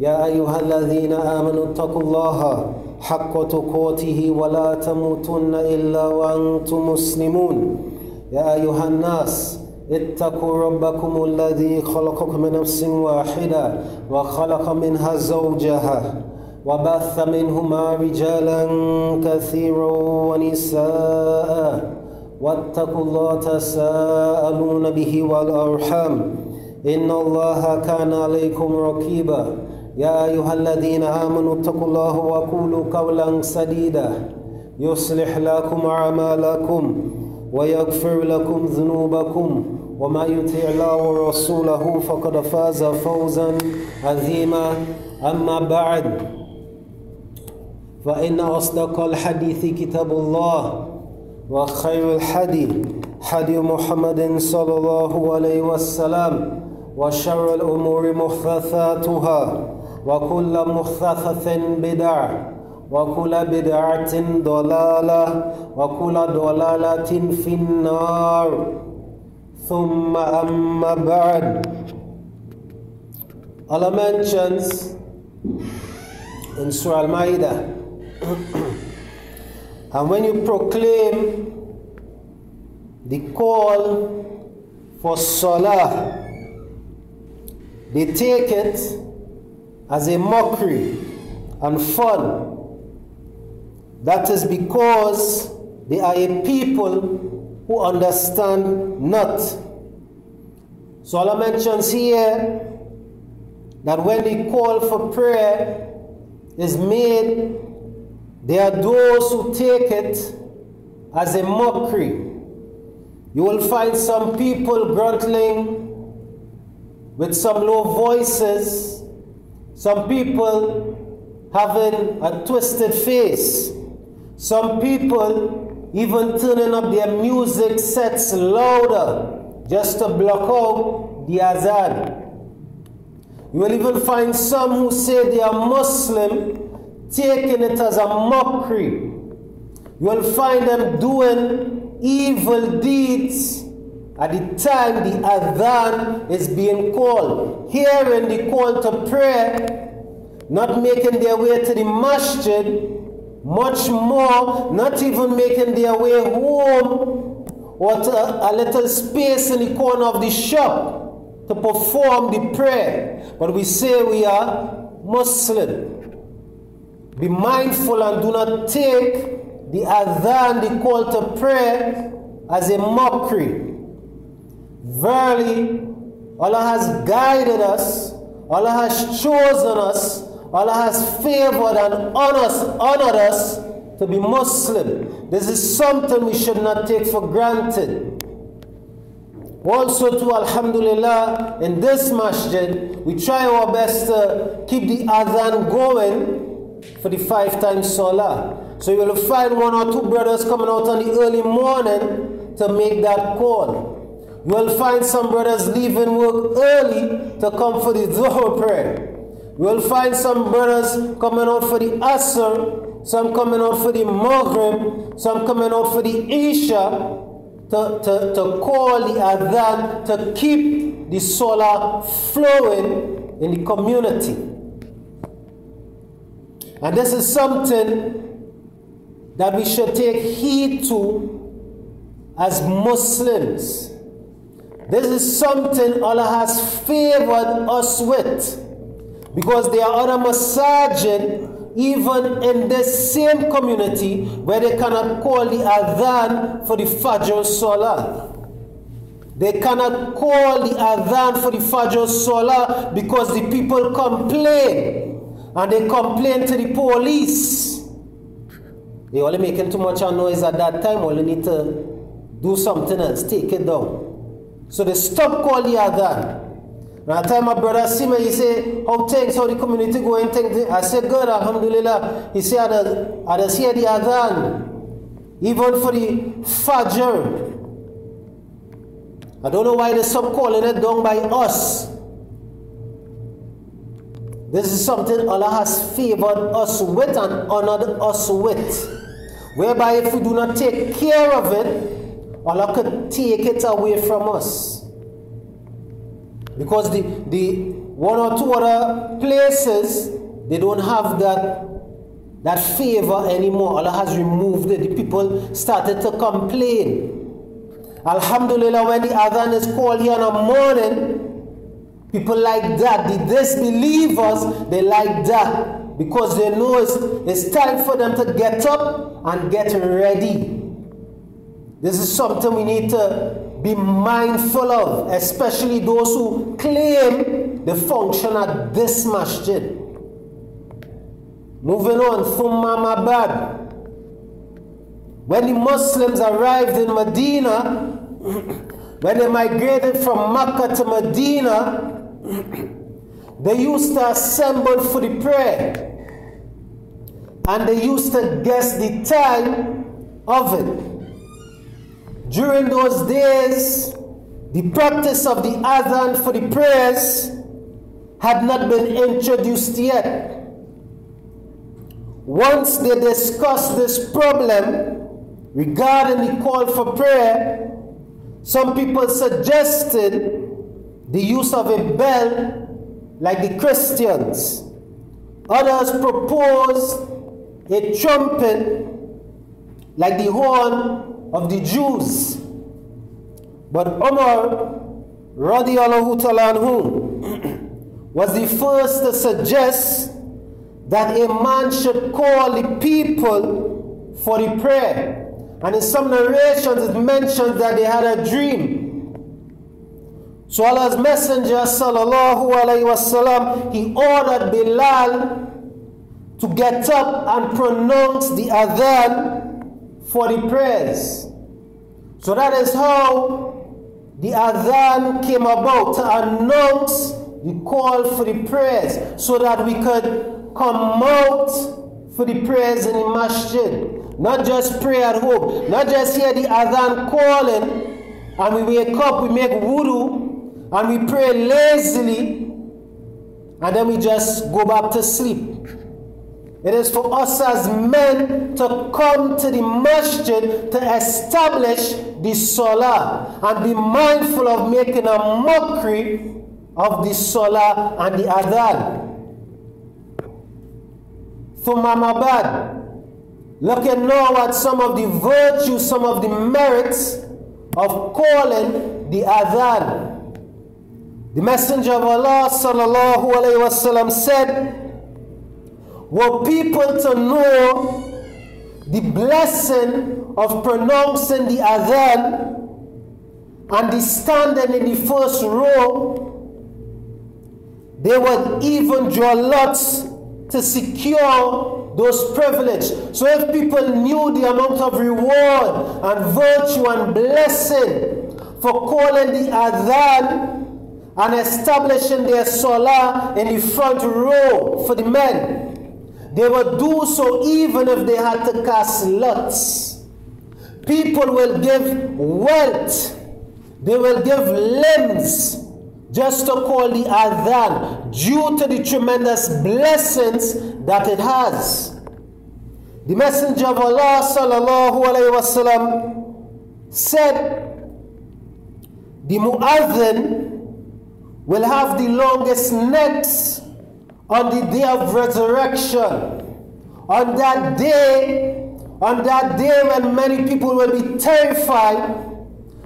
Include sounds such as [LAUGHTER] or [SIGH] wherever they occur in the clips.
يا أيها الذين آمنوا اتقوا الله حق تقاته ولا تموتن إلا وأنتم مسلمون. يا أيها الناس اتقوا ربكم الذي خلقكم من نفس واحدة وخلق منها زوجها وبث منهما رجالا كثيرا ونساء. واتقوا الله تساءلون به والأرحام. إن الله كان عليكم رقيبا. يا أيها الذين آمنوا اتقوا الله وقولوا قولا سديدا. يصلح لكم أعمالكم ويغفر لكم ذنوبكم. وما يطع الله ورسوله فقد فاز فوزا عظيما. أما بعد فإن أصدق الحديث كتاب الله وخير الحديث حديث محمد صلى الله عليه وسلم وشر الأمور محدثاتها. وكل محدثة بدعة وكل بدعة ضلالة وكل ضلالة في النار ثم أما بعد Allah mentions in Surah Al-Ma'idah and when you proclaim the call for Salah they take it as a mockery and fun. That is because they are a people who understand not. So Allah mentions here that when the call for prayer is made, there are those who take it as a mockery. You will find some people gruntling with some low voices, some people having a twisted face, some people even turning up their music sets louder just to block out the azan. You will even find some who say they are Muslim taking it as a mockery. You will find them doing evil deeds at the time the adhan is being called, hearing the call to prayer, not making their way to the masjid, much more not even making their way home or to a, a little space in the corner of the shop to perform the prayer. But we say we are Muslim. Be mindful and do not take the adhan, the call to prayer, as a mockery. Verily, Allah has guided us, Allah has chosen us, Allah has favored and honored, honored us to be Muslim. This is something we should not take for granted. Also, to Alhamdulillah, in this masjid, we try our best to keep the adhan going for the five times salah. So you will find one or two brothers coming out on the early morning to make that call. Will find some brothers leaving work early to come for the Dhuhr prayer. Will find some brothers coming out for the Asr, some coming out for the Maghrib, some coming out for the Isha to, to, to call the Adhan to keep the Salah flowing in the community. And this is something that we should take heed to as Muslims. This is something Allah has favored us with. Because there are other masajid even in this same community where they cannot call the adhan for the Fajr Salah. They cannot call the adhan for the Fajr Salah because the people complain. And they complain to the police. They only making too much noise at that time. Only need to do something else. Take it down. So they stop calling the adhan. And I tell my brother me, he say, oh, how things, how the community going, things. I say, good, alhamdulillah. He say, I just, I hear the adhan. Even for the fajr. I don't know why they stop calling it done by us. This is something Allah has favored us with and honored us with. Whereby if we do not take care of it, Allah could take it away from us. Because the, the one or two other places, they don't have that, that favor anymore. Allah has removed it. The people started to complain. Alhamdulillah, when the adhan is called here in the morning, people like that, the disbelievers, they like that because they know it's, it's time for them to get up and get ready. This is something we need to be mindful of, especially those who claim the function at this masjid. Moving on, Thumma Mabad. When the Muslims arrived in Medina, [COUGHS] when they migrated from Mecca to Medina, [COUGHS] they used to assemble for the prayer. And they used to guess the time of it. During those days, the practice of the adhan for the prayers had not been introduced yet. Once they discussed this problem, regarding the call for prayer, some people suggested the use of a bell like the Christians. Others proposed a trumpet like the horn of the Jews. But Umar radiallahu anhu [CLEARS THROAT] was the first to suggest that a man should call the people for the prayer. And in some narrations, it mentions that they had a dream. So Allah's Messenger, sallallahu alayhi wasallam, he ordered Bilal to get up and pronounce the adhan for the prayers. So that is how the adhan came about to announce the call for the prayers so that we could come out for the prayers in the masjid. Not just pray at home. Not just hear the adhan calling and we wake up, we make wudu and we pray lazily and then we just go back to sleep. It is for us as men to come to the masjid to establish the salah and be mindful of making a mockery of the salah and the adhan. Thumamabad, looking now at some of the virtues, some of the merits of calling the adhan. The Messenger of Allah sallallahu alayhi wasallam said, were people to know the blessing of pronouncing the adhan and the standing in the first row, they would even draw lots to secure those privileges. So if people knew the amount of reward and virtue and blessing for calling the adhan and establishing their salah in the front row for the men, they would do so even if they had to cast lots. People will give wealth, they will give limbs just to call the adhan due to the tremendous blessings that it has. The Messenger of Allah sallallahu alayhi wasallam said, the muadhin will have the longest necks on the day of resurrection. On that day, on that day when many people will be terrified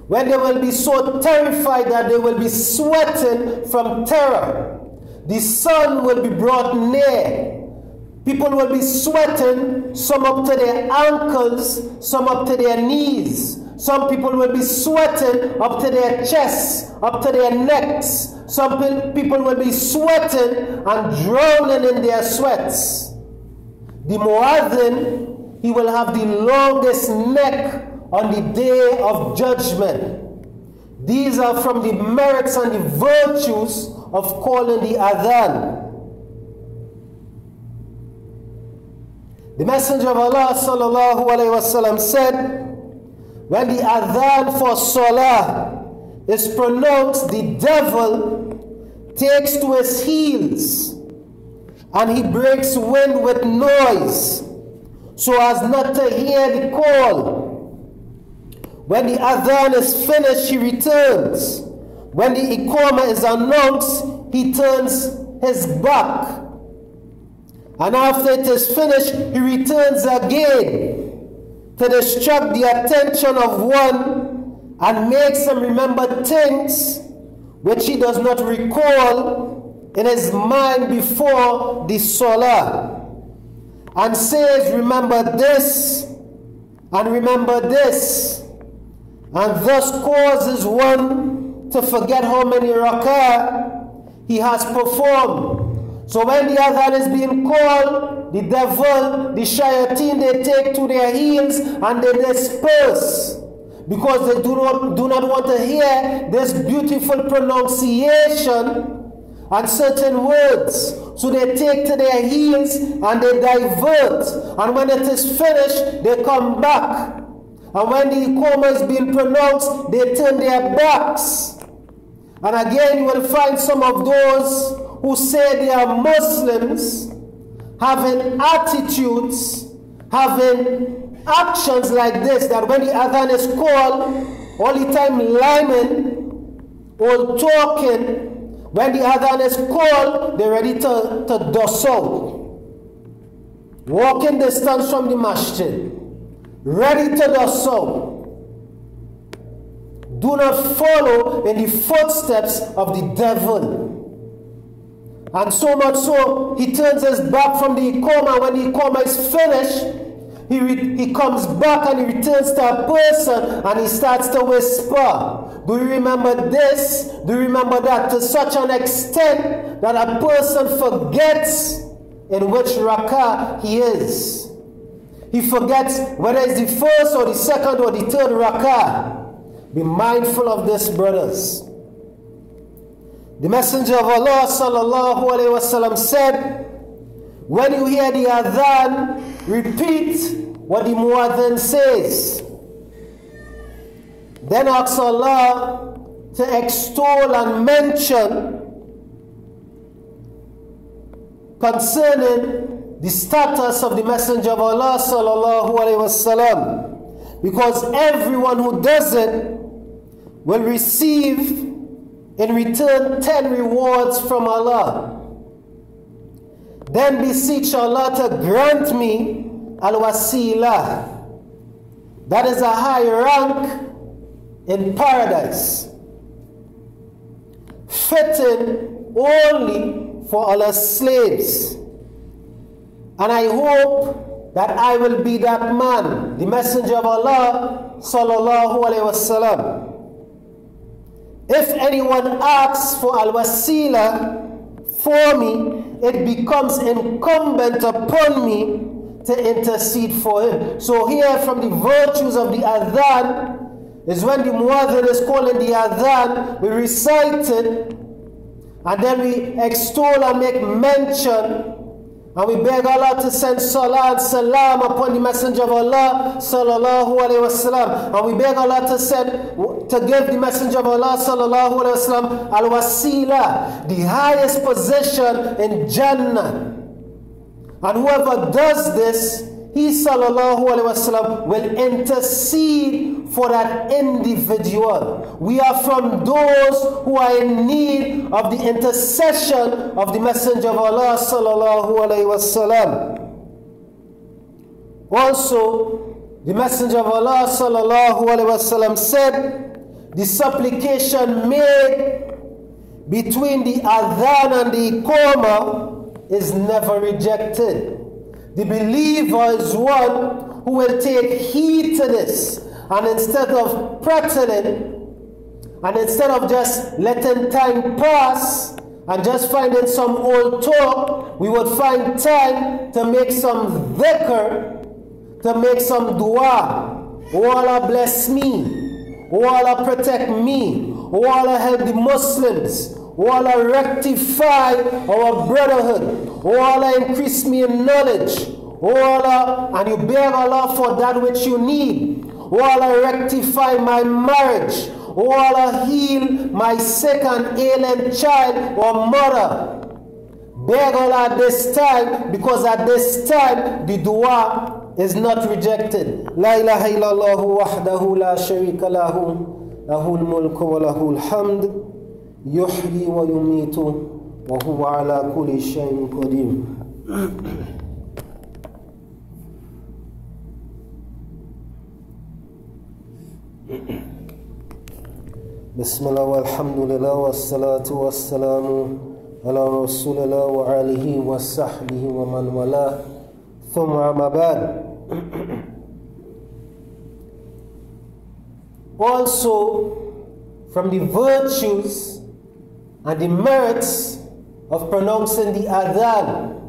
when they will be so terrified that they will be sweating from terror. The sun will be brought near. People will be sweating, some up to their ankles, some up to their knees. Some people will be sweating up to their chests, up to their necks. Some people will be sweating and drowning in their sweats. The Muadhin, he will have the longest neck on the day of judgment. These are from the merits and the virtues of calling the adhan. The Messenger of Allah sallallahu alayhi wasallam said, when the adhan for salah is pronounced, the devil takes to his heels and he breaks wind with noise so as not to hear the call. When the adhan is finished, he returns. When the iqamah is announced, he turns his back. And after it is finished, he returns again to distract the attention of one and makes him remember things which he does not recall in his mind before the salah and says, Remember this and remember this, and thus causes one to forget how many rakah he has performed. So when the adhan is being called, the devil, the shayateen, they take to their heels and they disperse because they do not, do not want to hear this beautiful pronunciation and certain words. So they take to their heels and they divert. And when it is finished, they come back. And when the iqamah is being pronounced, they turn their backs. And again, you will find some of those who say they are Muslims having attitudes, having actions like this that when the adhan is called, all the time lying or talking when the adhan is called, they're ready to, to out. Walking distance from the masjid. Ready to out. Do not follow in the footsteps of the devil. And so much so, he turns his back from the iqamah. When the iqamah is finished, he, he comes back and he returns to a person and he starts to whisper. Do you remember this? Do you remember that? To such an extent that a person forgets in which rakah he is. He forgets whether it's the first or the second or the third rakah. Be mindful of this, brothers. The Messenger of Allah sallallahu alaihi wasallam said, when you hear the adhan, repeat what the muadhin says. Then ask Allah to extol and mention concerning the status of the Messenger of Allah sallallahu alaihi wasallam, because everyone who does it will receive in return ten rewards from Allah. Then beseech Allah to grant me al wasila. That is a high rank in paradise, fitting only for Allah's slaves. And I hope that I will be that man, the messenger of Allah, sallallahu alaihi wasallam. If anyone asks for al wasila for me, it becomes incumbent upon me to intercede for him. So here from the virtues of the adhan is when the muadhin is calling the adhan, we recite it and then we extol and make mention and we beg Allah to send salah and salam upon the Messenger of Allah sallallahu alaihi wasallam. And we beg Allah to send to give the Messenger of Allah sallallahu alaihi wasallam al wasila, the highest position in Jannah. And whoever does this, he sallallahu alaihi wasallam will intercede for that individual. We are from those who are in need of the intercession of the Messenger of Allah sallallahu alaihi wasallam. Also, the Messenger of Allah sallallahu alaihi wasallam said, the supplication made between the adhan and the iqamah is never rejected. The believer is one who will take heed to this and instead of prattling and instead of just letting time pass and just finding some old talk, we would find time to make some dhikr, to make some dua. Oh Allah bless me. Oh Allah protect me. Oh Allah help the Muslims. Oh Allah, rectify our brotherhood. O Allah, increase me in knowledge. O Allah, and you beg Allah for that which you need. Oh Allah, rectify my marriage. O Allah, heal my sick and ailing child or mother. Beg Allah at this time because at this time the dua is not rejected. La ilaha illallah wahdahu la sharika lahu lahu al-mulku wa lahu al-hamd yumitu wa huwa ala kulli shay'in qadir. بسم الله والحمد لله والصلاة والسلام على رسول الله وعليه وصحبه ومن والاه ثم أما بعد Also from the virtues and the merits of pronouncing the adhan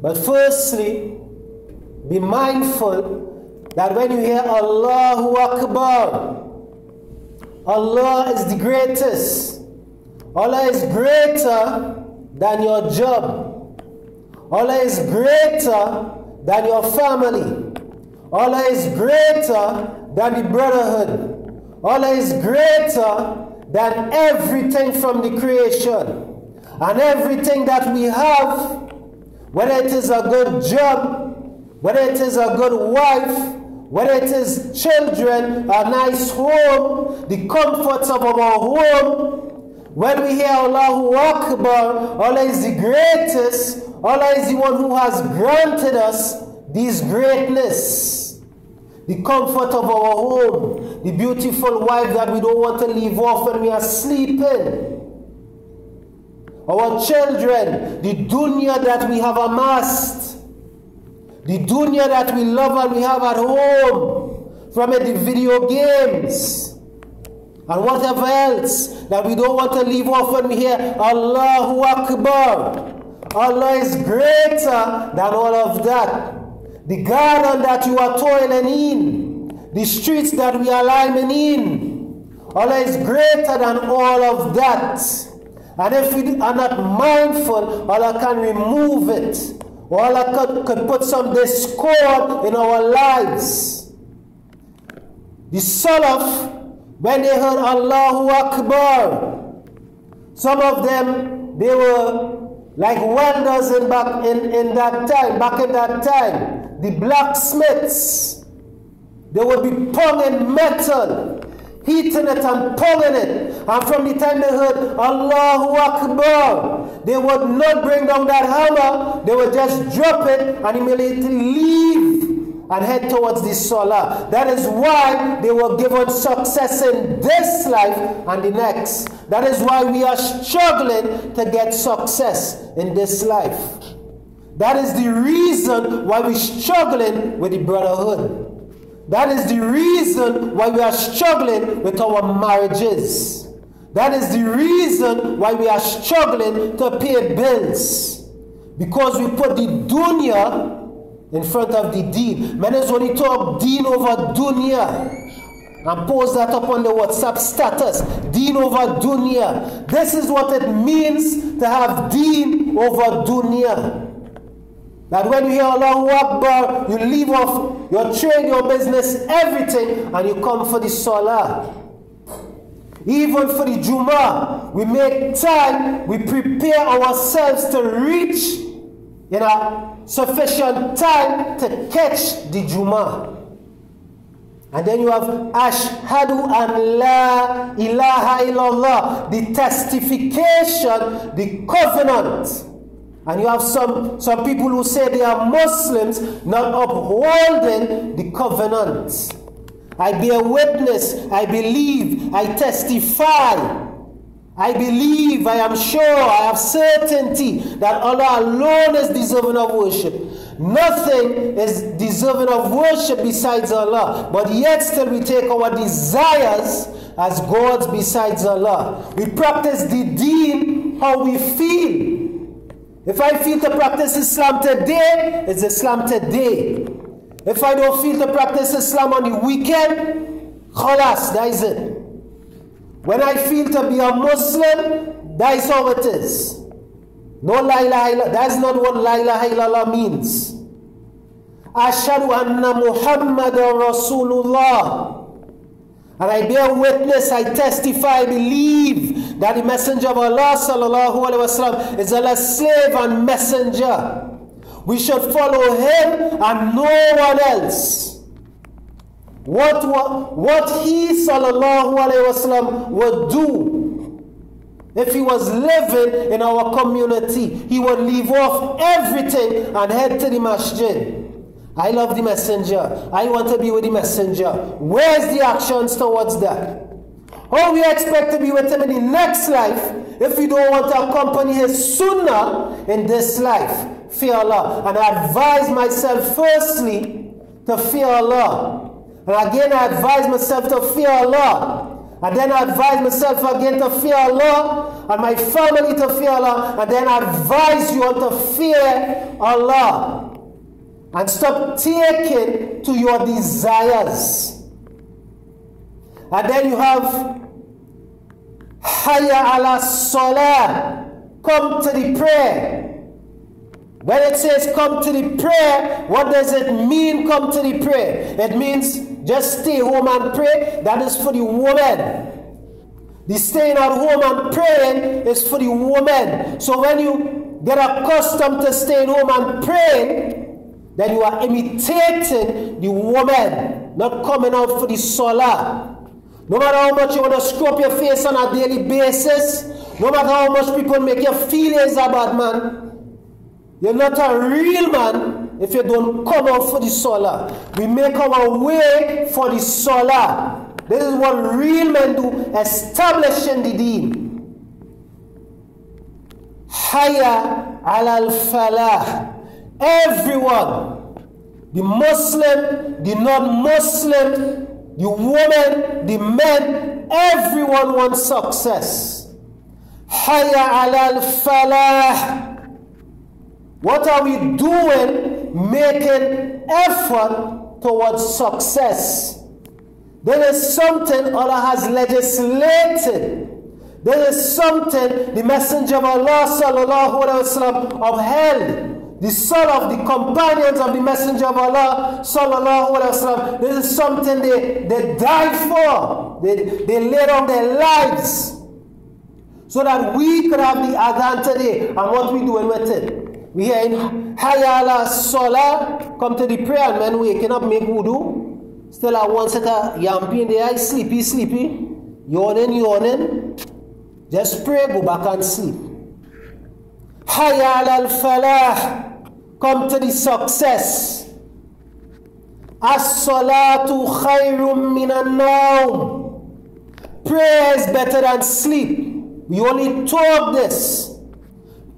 but firstly be mindful that when you hear Allahu Akbar Allah is the greatest. Allah is greater than your job. Allah is greater than your family. Allah is greater than the brotherhood. Allah is greater than everything from the creation. And everything that we have, whether it is a good job, whether it is a good wife, whether it is children, a nice home, the comforts of our home, when we hear Allahu Akbar, Allah is the greatest, Allah is the one who has granted us this greatness. The comfort of our home, the beautiful wife that we don't want to leave off when we are sleeping. Our children, the dunya that we have amassed, the dunya that we love and we have at home, from the video games, and whatever else that we don't want to leave off when we hear Allahu Akbar. Allah is greater than all of that. The garden that you are toiling in, the streets that we are lying in, Allah is greater than all of that. And if we are not mindful, Allah can remove it. Or Allah could, put some discord in our lives. The Salaf, when they heard Allahu Akbar, some of them, they were like welders in, back in, in that time, back in that time. The blacksmiths, they would be pulling metal, heating it and pulling it. And from the time they heard Allahu Akbar, they would not bring down that hammer, they would just drop it and immediately leave and head towards the salah. That is why they were given success in this life and the next. That is why we are struggling to get success in this life. That is the reason why we're struggling with the brotherhood. That is the reason why we are struggling with our marriages. That is the reason why we are struggling to pay bills. Because we put the dunya in front of the deen. Many is only talk deen over dunya. And post that up on the WhatsApp status. Deen over dunya. This is what it means to have deen over dunya. That when you hear Allahu Akbar, you leave off your trade, your business, everything, and you come for the Salah. Even for the Jummah, we make time, we prepare ourselves to reach in a sufficient time to catch the Jummah. And then you have Ashhadu an la ilaha illallah, the testification, the covenant. And you have some, some people who say they are Muslims not upholding the covenant. I bear witness, I believe, I testify. I believe, I am sure, I have certainty that Allah alone is deserving of worship. Nothing is deserving of worship besides Allah. But yet still we take our desires as gods besides Allah. We practice the deen how we feel. If I feel to practice Islam today, it's Islam today. If I don't feel to practice Islam on the weekend, khalas, that is it. When I feel to be a Muslim, that is how it is. No la ilaha illallah. That's not what la ilaha illallah means. Ashadu anna Muhammadan Rasulullah. And I bear witness, I testify, I believe that the Messenger of Allah sallallahu alaihi wasallam is Allah's slave and messenger. We should follow him and no one else. What, what, what he sallallahu alaihi wasallam would do if he was living in our community, he would leave off everything and head to the masjid. I love the messenger. I want to be with the messenger. Where's the actions towards that? How we expect to be with him in the next life if we don't want to accompany his sunnah in this life? Fear Allah. And I advise myself firstly to fear Allah. And again I advise myself to fear Allah. And then I advise myself again to fear Allah and my family to fear Allah. And then I advise you all to fear Allah and stop taking to your desires. And then you have Hayya ala Salah. Come to the prayer. When it says come to the prayer, what does it mean come to the prayer? It means just stay home and pray. That is for the woman. The staying at home and praying is for the woman. So when you get accustomed to staying home and praying, then you are imitating the woman, not coming out for the salah. No matter how much you want to scrub your face on a daily basis, no matter how much people make you feel as a bad man, you're not a real man if you don't come out for the salah. We make our way for the salah. This is what real men do, establishing the deen. Haya al falah. Everyone, the Muslim, the non Muslim, the woman, the men, everyone wants success. Hayya al falah. What are we doing? Making effort towards success. There is something Allah has legislated. There is something the Messenger of Allah sallallahu wasallam upheld the son of the companions of the Messenger of Allah, sallallahu alaihi wasallam. This is something they, they died for. They, they laid down their lives so that we could have the adhan today. And what we doing with it? We are in Hayala Salah, come to the prayer, and men waking up, make wudu. Still at one set of yampy in the eye, sleepy, sleepy, yawning, yawning. Just pray, go back and sleep. Hayal al falah come to the success. As-salatu khayrum minan nawm. Prayer is better than sleep. We only talk this.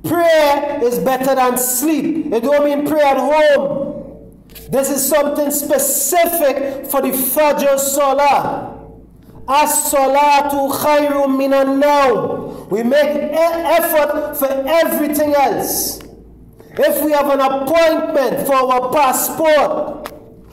Prayer is better than sleep. It don't mean pray at home. This is something specific for the Fajr Salah. As-salatu khayrum minan nawm. We make effort for everything else. If we have an appointment for our passport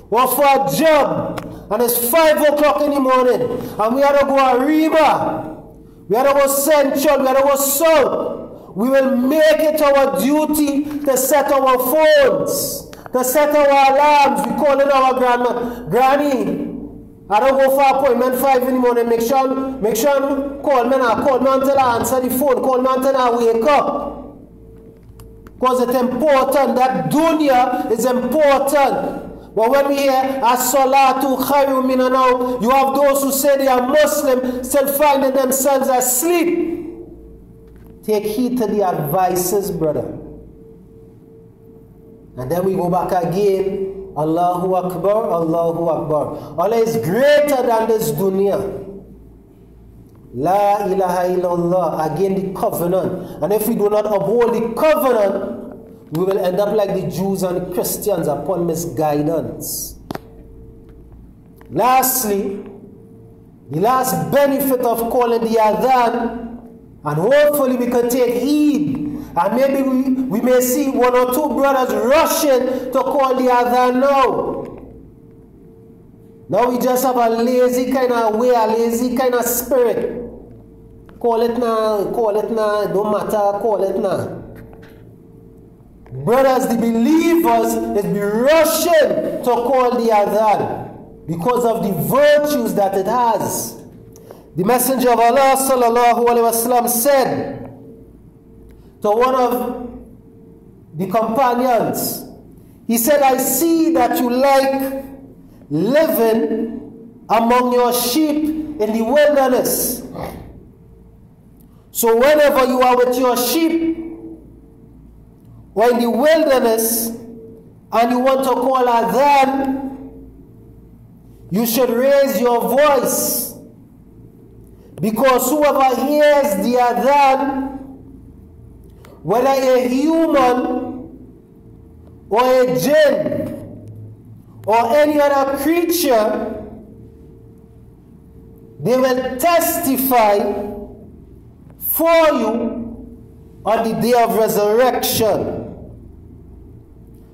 or for a job and it's 5 o'clock in the morning and we have to go Arima, we have to go Central, we have to go South, we will make it our duty to set our phones, to set our alarms. We call it our grandma, Granny, I don't go for appointment 5 in the morning. Make sure, make sure call me now. Call me until I answer the phone. Call me until I wake up. Because it's important, that dunya is important. But when we hear as-salatu khayru minanaw, you have those who say they are Muslim, still finding themselves asleep. Take heed to the advices, brother. And then we go back again. Allahu Akbar, Allahu Akbar. Allah is greater than this dunya. La ilaha illallah. Again, the covenant. And if we do not uphold the covenant, we will end up like the Jews and Christians upon misguidance. Lastly, the last benefit of calling the Adhan, and hopefully we can take heed, and maybe we, we may see one or two brothers rushing to call the adhan now. Now we just have a lazy kind of way, a lazy kind of spirit. Call it now, call it now, don't matter, call it now. Brothers, the believers is be rushing to call the adhan because of the virtues that it has. The Messenger of Allah sallallahu alaihi wasallam said to one of the companions, he said, I see that you like living among your sheep in the wilderness. So whenever you are with your sheep or in the wilderness and you want to call adhan, you should raise your voice. Because whoever hears the adhan, whether a human or a jinn or any other creature, they will testify for you on the day of resurrection.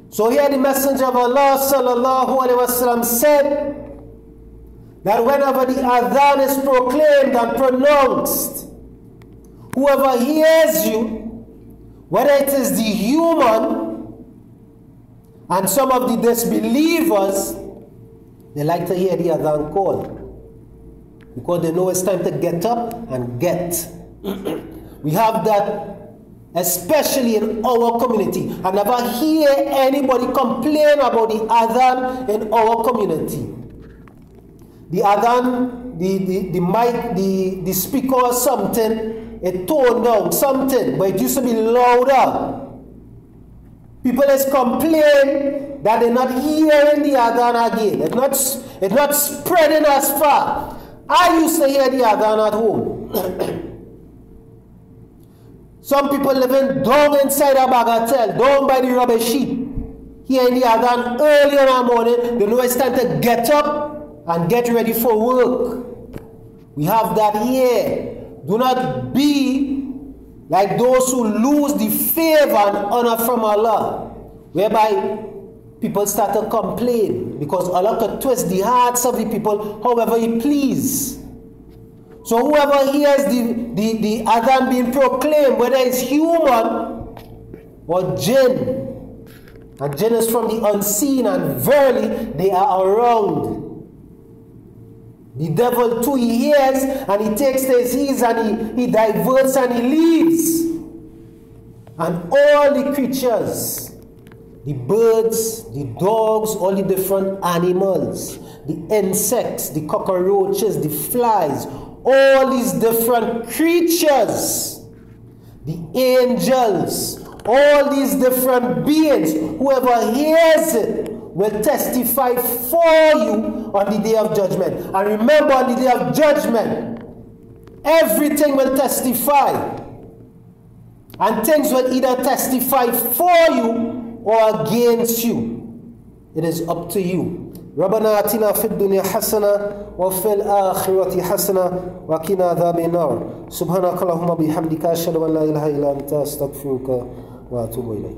So here the Messenger of Allah sallallahu alaihi wasallam said that whenever the adhan is proclaimed and pronounced, whoever hears you, whether it is the human and some of the disbelievers, they like to hear the adhan call because they know it's time to get up and get. [CLEARS THROAT] we have that especially in our community. I never hear anybody complain about the adhan in our community. The adhan, the, the, the mic, the, the speaker or something, it toned down something, but it used to be louder. People is complain that they're not hearing the adhan again. It's not, it's not spreading as far. I used to hear the adhan at home. [COUGHS] Some people living down inside a bagatelle, down by the rubbish heap. Here in the Adhan, early in the morning, they know it's time to get up and get ready for work. We have that here. Do not be like those who lose the favor and honor from Allah, whereby people start to complain because Allah could twist the hearts of the people however He please. So whoever hears the, the, the adhan being proclaimed, whether it's human or jinn, and jinn is from the unseen, and verily they are around. The devil too, he hears and he takes his heels and he, he diverts and he leaves. And all the creatures, the birds, the dogs, all the different animals, the insects, the cockroaches, the flies, all these different creatures, the angels, all these different beings, whoever hears it will testify for you on the day of judgment. And remember, on the day of judgment, everything will testify. And things will either testify for you or against you. It is up to you. ربنا اتنا في الدنيا حسنه وفي الاخره حسنه وقنا عذاب النار سبحانك اللهم بحمدك اشهد ان لا اله الا انت استغفرك واتوب اليك